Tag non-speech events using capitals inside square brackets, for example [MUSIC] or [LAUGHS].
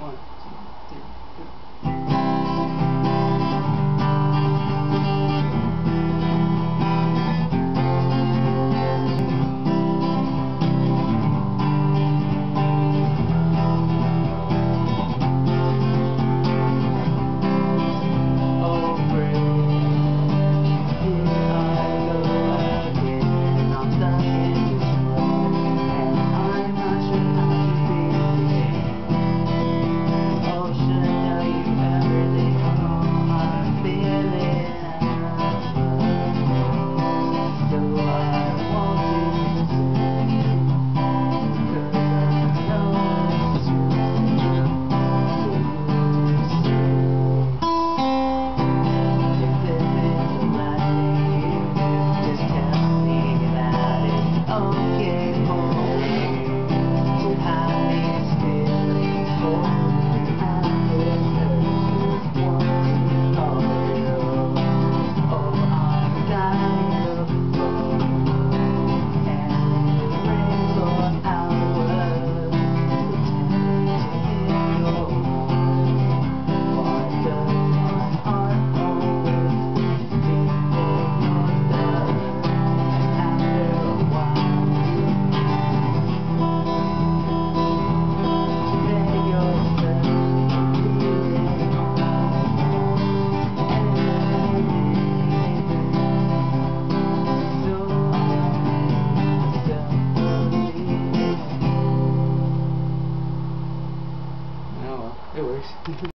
Ой. It works. [LAUGHS]